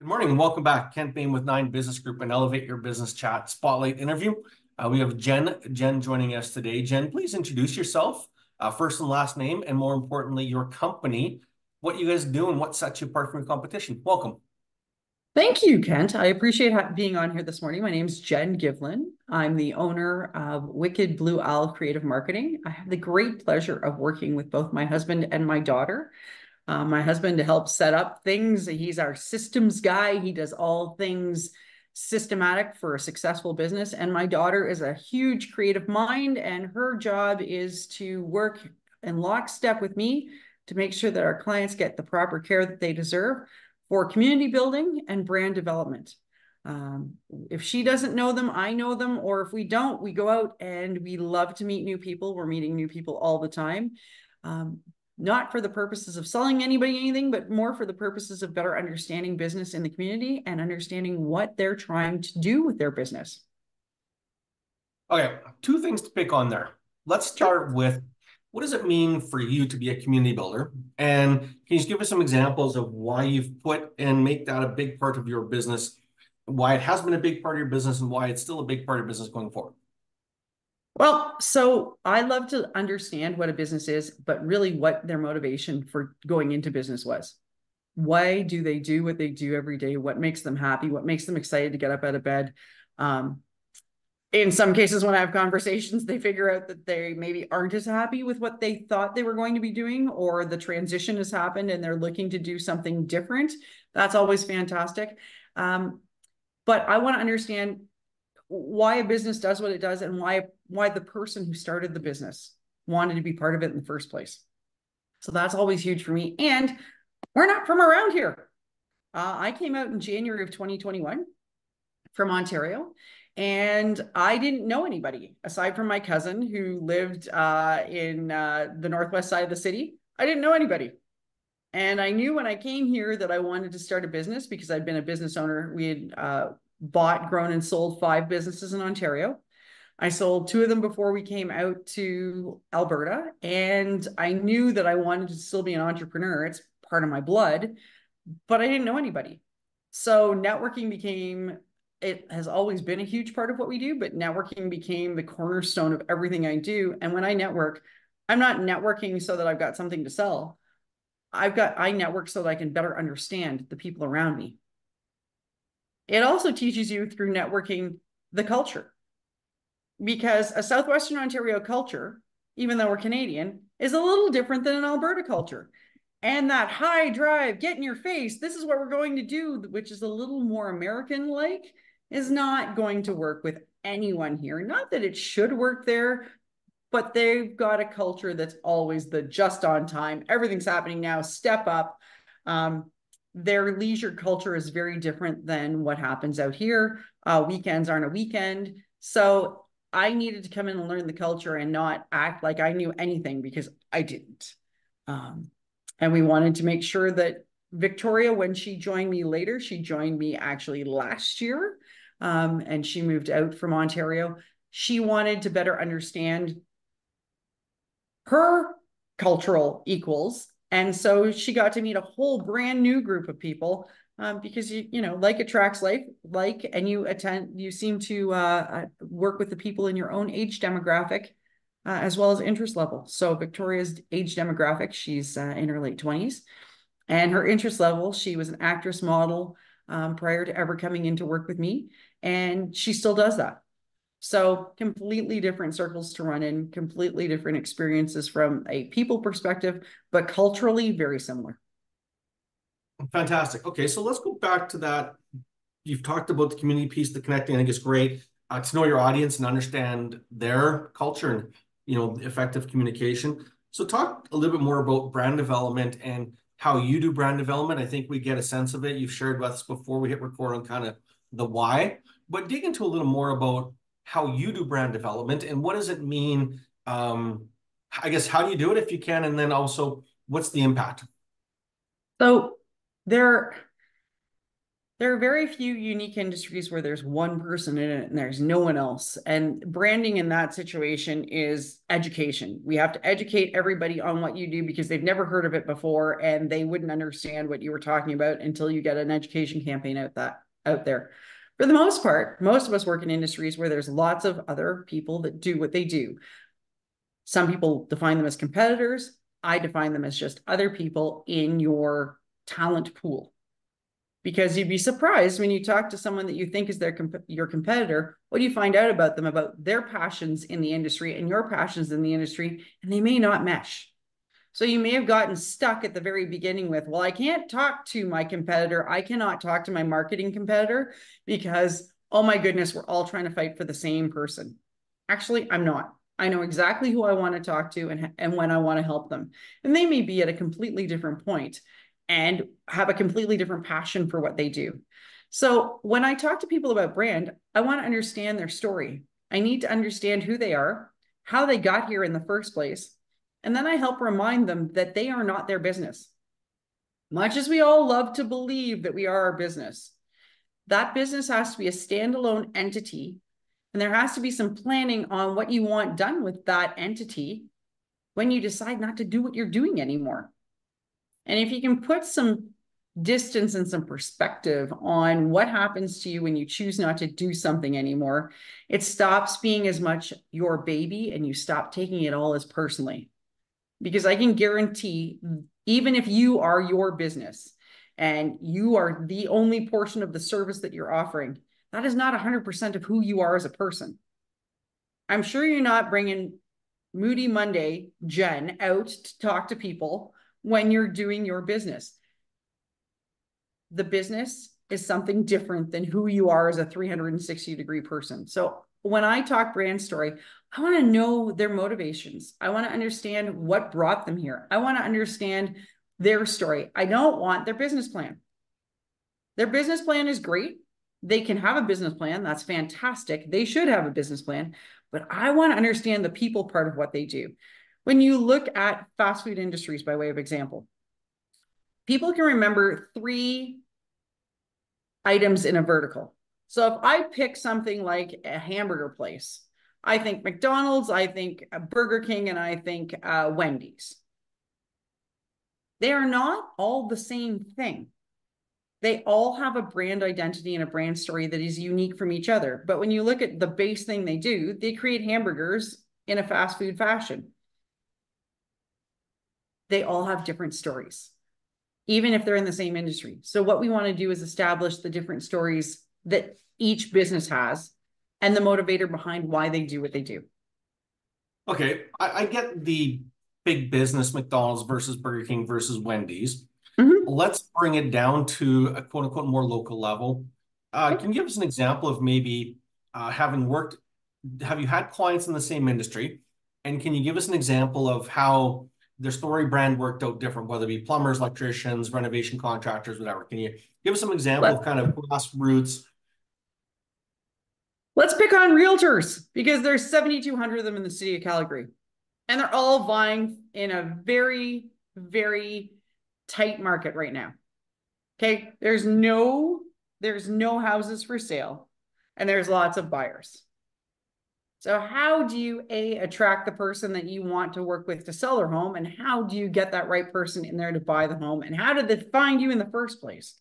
Good morning and welcome back. Kent Boehm with Nine Business Group and Elevate Your Business Chat Spotlight interview. Uh, we have Jenn, Jenn joining us today. Jenn, please introduce yourself, uh, first and last name, and more importantly, your company, what you guys do and what sets you apart from your competition. Welcome. Thank you, Kent. I appreciate being on here this morning. My name is Jenn Givlin. I'm the owner of Wicked Blue Owl Creative Marketing. I have the great pleasure of working with both my husband and my daughter uh, my husband to help set up things. He's our systems guy. He does all things systematic for a successful business. And my daughter is a huge creative mind, and her job is to work in lockstep with me to make sure that our clients get the proper care that they deserve for community building and brand development. Um, if she doesn't know them, I know them, or if we don't, we go out and we love to meet new people. We're meeting new people all the time. Um, not for the purposes of selling anybody anything, but more for the purposes of better understanding business in the community and understanding what they're trying to do with their business. Okay, two things to pick on there. Let's start with what does it mean for you to be a community builder? And can you just give us some examples of why you've put and make that a big part of your business, why it has been a big part of your business, and why it's still a big part of your business going forward? Well, so I love to understand what a business is, but really what their motivation for going into business was. Why do they do what they do every day? What makes them happy? What makes them excited to get up out of bed? Um, in some cases, when I have conversations, they figure out that they maybe aren't as happy with what they thought they were going to be doing, or the transition has happened and they're looking to do something different. That's always fantastic. Um, but I want to understand why a business does what it does and why why the person who started the business wanted to be part of it in the first place. So that's always huge for me. And we're not from around here. Uh, I came out in January of 2021 from Ontario, and I didn't know anybody aside from my cousin who lived uh, in uh, the northwest side of the city. I didn't know anybody. And I knew when I came here that I wanted to start a business because I'd been a business owner. We had uh, bought, grown, and sold five businesses in Ontario. I sold two of them before we came out to Alberta, and I knew that I wanted to still be an entrepreneur. It's part of my blood, but I didn't know anybody. So networking became it has always been a huge part of what we do, but networking became the cornerstone of everything I do. And when I network, I'm not networking so that I've got something to sell. I've got I network so that I can better understand the people around me. It also teaches you through networking the culture. Because a Southwestern Ontario culture, even though we're Canadian, is a little different than an Alberta culture. And that high drive, get in your face, this is what we're going to do, which is a little more American like, is not going to work with anyone here. Not that it should work there, but they've got a culture that's always the just on time, everything's happening now, step up. Um, their leisure culture is very different than what happens out here. Uh, weekends aren't a weekend. So I needed to come in and learn the culture and not act like I knew anything because I didn't. Um, and we wanted to make sure that Victoria, when she joined me later, she joined me actually last year um, and she moved out from Ontario. She wanted to better understand her cultural equals and so she got to meet a whole brand new group of people um, because you you know like attracts like like and you attend you seem to uh, work with the people in your own age demographic uh, as well as interest level. So Victoria's age demographic, she's uh, in her late twenties, and her interest level, she was an actress model um, prior to ever coming in to work with me, and she still does that. So completely different circles to run in, completely different experiences from a people perspective, but culturally very similar. Fantastic. Okay, so let's go back to that. You've talked about the community piece, the connecting. I think it's great uh, to know your audience and understand their culture and you know effective communication. So talk a little bit more about brand development and how you do brand development. I think we get a sense of it. You've shared with us before we hit record on kind of the why, but dig into a little more about how you do brand development and what does it mean? Um, I guess, how do you do it if you can? And then also, what's the impact? So there, there are very few unique industries where there's one person in it and there's no one else. And branding in that situation is education. We have to educate everybody on what you do because they've never heard of it before and they wouldn't understand what you were talking about until you get an education campaign out that out there. For the most part, most of us work in industries where there's lots of other people that do what they do. Some people define them as competitors. I define them as just other people in your talent pool. Because you'd be surprised when you talk to someone that you think is their comp- your competitor what do you find out about them about their passions in the industry and your passions in the industry and they may not mesh. So you may have gotten stuck at the very beginning with well i can't talk to my competitor. I cannot talk to my marketing competitor because oh my goodness we're all trying to fight for the same person. Actually i'm not. I know exactly who I want to talk to and, and when I want to help them. And they may be at a completely different point and have a completely different passion for what they do. So when I talk to people about brand, I want to understand their story. I need to understand who they are, how they got here in the first place, and then I help remind them that they are not their business. Much as we all love to believe that we are our business, that business has to be a standalone entity, and there has to be some planning on what you want done with that entity when you decide not to do what you're doing anymore. And if you can put some distance and some perspective on what happens to you when you choose not to do something anymore, it stops being as much your baby and you stop taking it all as personally. Because I can guarantee, even if you are your business and you are the only portion of the service that you're offering, that is not 100% of who you are as a person. I'm sure you're not bringing Moody Monday Jenn out to talk to people when you're doing your business. The business is something different than who you are as a 360 degree person. So when I talk brand story, I want to know their motivations. I want to understand what brought them here. I want to understand their story. I don't want their business plan. Their business plan is great. They can have a business plan. That's fantastic. They should have a business plan, but I want to understand the people part of what they do. When you look at fast food industries, by way of example, people can remember three items in a vertical. So if I pick something like a hamburger place, I think McDonald's, I think Burger King, and I think uh, Wendy's. They are not all the same thing. They all have a brand identity and a brand story that is unique from each other. But when you look at the base thing they do, they create hamburgers in a fast food fashion they all have different stories, even if they're in the same industry. So, what we want to do is establish the different stories that each business has and the motivator behind why they do what they do. Okay, I, I get the big business McDonald's versus Burger King versus Wendy's. Mm-hmm. Let's bring it down to a quote unquote more local level. Uh, can you give us an example of maybe uh, having worked? Have you had clients in the same industry? And can you give us an example of how their story brand worked out different, whether it be plumbers, electricians, renovation contractors, whatever. Can you give us some example of kind of grassroots? Let's pick on realtors because there's 7,200 of them in the city of Calgary, and they're all vying in a very, very tight market right now. Okay, there's no there's no houses for sale, and there's lots of buyers. So how do you a attract the person that you want to work with to sell their home and how do you get that right person in there to buy the home and how did they find you in the first place?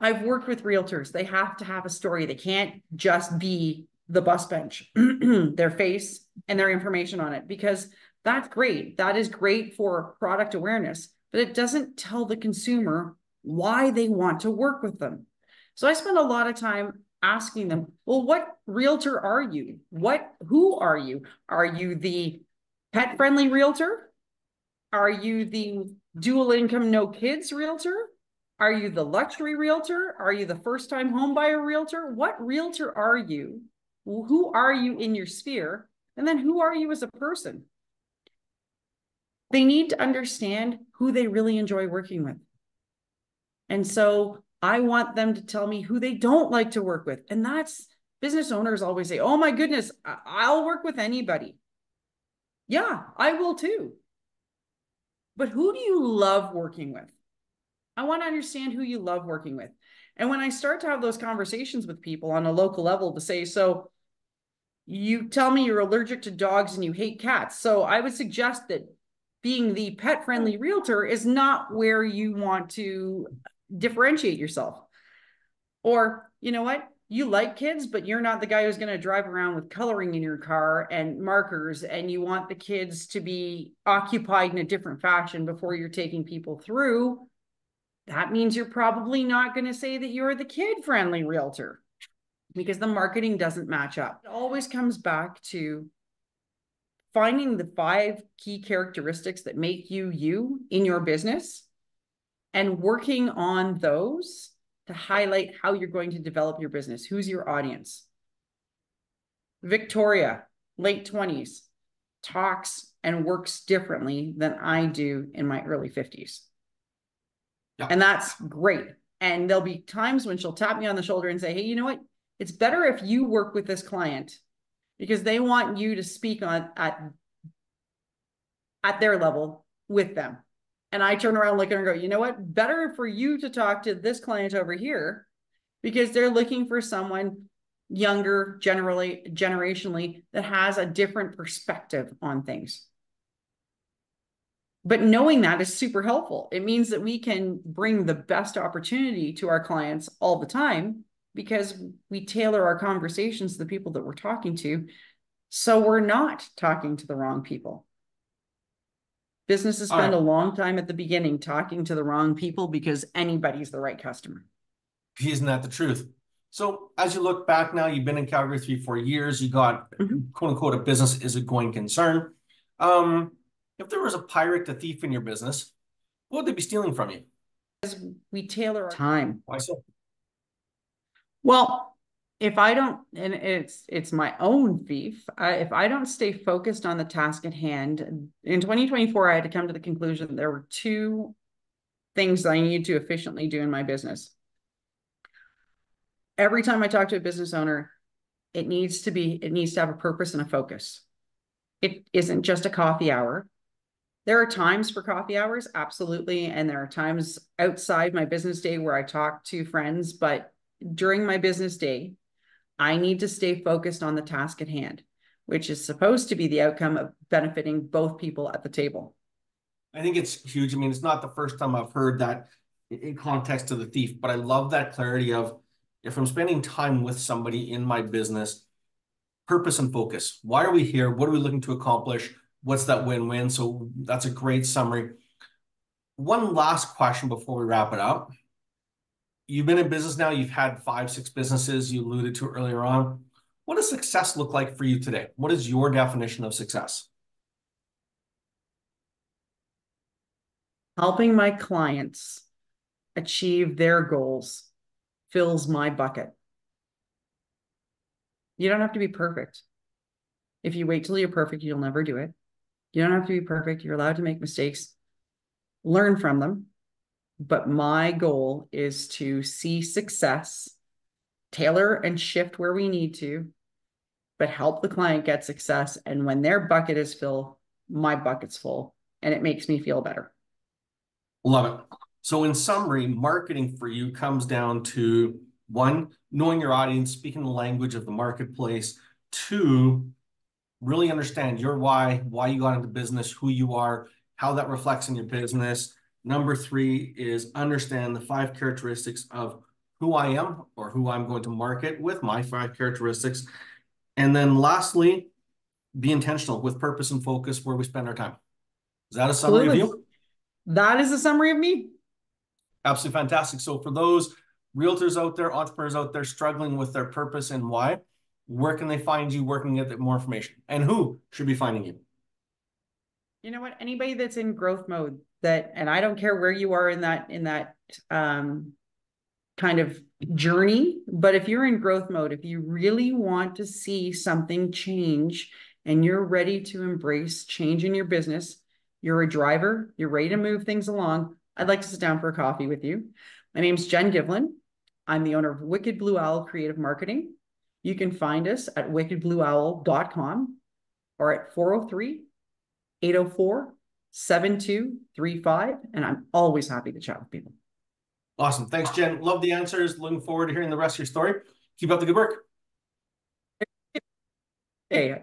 I've worked with realtors. They have to have a story. They can't just be the bus bench, their face and their information on it because that's great. That is great for product awareness, but it doesn't tell the consumer why they want to work with them. So I spend a lot of time asking them, well, what realtor are you? What, who are you? Are you the pet friendly realtor? Are you the dual income, no kids realtor? Are you the luxury realtor? Are you the first time homebuyer realtor? What realtor are you? Who are you in your sphere? And then who are you as a person? They need to understand who they really enjoy working with. And so I want them to tell me who they don't like to work with. And that's business owners always say, oh my goodness, I'll work with anybody. Yeah, I will too. But who do you love working with? I want to understand who you love working with. And when I start to have those conversations with people on a local level to say, so you tell me you're allergic to dogs and you hate cats. So I would suggest that being the pet friendly realtor is not where you want to differentiate yourself. Or, you know what? You like kids, but you're not the guy who's going to drive around with coloring in your car and markers, and you want the kids to be occupied in a different fashion before you're taking people through. That means you're probably not going to say that you're the kid friendly realtor because the marketing doesn't match up. It always comes back to finding the five key characteristics that make you you in your business and working on those to highlight how you're going to develop your business. Who's your audience? Victoria, late 20s, talks and works differently than I do in my early 50s. Yeah. And that's great. And there'll be times when she'll tap me on the shoulder and say, Hey, you know what? It's better if you work with this client because they want you to speak on at at their level with them. And I turn around, look at her and go, you know what? Better for you to talk to this client over here because they're looking for someone younger, generally generationally that has a different perspective on things. But knowing that is super helpful. It means that we can bring the best opportunity to our clients all the time because we tailor our conversations to the people that we're talking to. So we're not talking to the wrong people. Businesses spend a long time at the beginning talking to the wrong people because anybody's the right customer. Isn't that the truth? So as you look back now, you've been in Calgary three, four years. You got mm-hmm. quote unquote a business is a going concern. Um, if there was a pirate, a thief in your business, what would they be stealing from you? As we tailor our time. Why so? Well, if I don't, and it's it's my own beef. I, if I don't stay focused on the task at hand, in 2024, I had to come to the conclusion that there were two things I need to efficiently do in my business. Every time I talk to a business owner, it needs to be it needs to have a purpose and a focus. It isn't just a coffee hour. There are times for coffee hours, absolutely, and there are times outside my business day where I talk to friends, but during my business day, I need to stay focused on the task at hand, which is supposed to be the outcome of benefiting both people at the table. I think it's huge. I mean, it's not the first time I've heard that in context to the thief, but I love that clarity of if I'm spending time with somebody in my business, purpose and focus. Why are we here? What are we looking to accomplish? What's that win-win? So that's a great summary. One last question before we wrap it up you've been in business now, you've had five, six businesses you alluded to earlier on. What does success look like for you today? What is your definition of success? Helping my clients achieve their goals fills my bucket. You don't have to be perfect. If you wait till you're perfect, you'll never do it. You don't have to be perfect. You're allowed to make mistakes, learn from them, but my goal is to see success, tailor and shift where we need to, but help the client get success. And when their bucket is full, my bucket's full, and it makes me feel better. Love it. So, in summary, marketing for you comes down to one, knowing your audience, speaking the language of the marketplace, two, really understand your why, why you got into business, who you are, how that reflects in your business Number three is understand the five characteristics of who I am or who I'm going to market with my five characteristics. And then lastly, be intentional with purpose and focus where we spend our time. Is that a summary Absolutely. of you? That is a summary of me. Absolutely fantastic. So for those realtors out there, entrepreneurs out there struggling with their purpose and why, where can they find you? Where can they get more information? And who should be finding you? You know what? Anybody that's in growth mode, that and i don't care where you are in that in that um, kind of journey but if you're in growth mode if you really want to see something change and you're ready to embrace change in your business you're a driver you're ready to move things along i'd like to sit down for a coffee with you. My name's jenn givlin i'm the owner of wicked blue owl creative marketing. You can find us at wickedblueowl.com or at 403 804 7235. And I'm always happy to chat with people. Awesome. Thanks, Jenn. Love the answers. Looking forward to hearing the rest of your story. Keep up the good work. Hey,